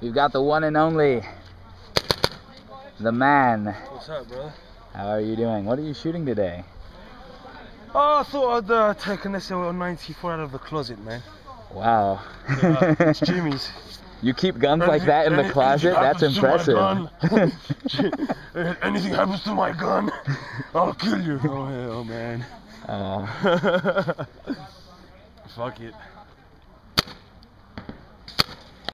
You've got the one and only, the man. What's up, bro? How are you doing? What are you shooting today? Oh, I thought I'd uh, take an SL94 out of the closet, man. Wow. Yeah, it's Jimmy's. you keep guns like that in the closet? That's impressive. If anything happens to my gun, I'll kill you. Oh hell, man. Oh. Fuck it.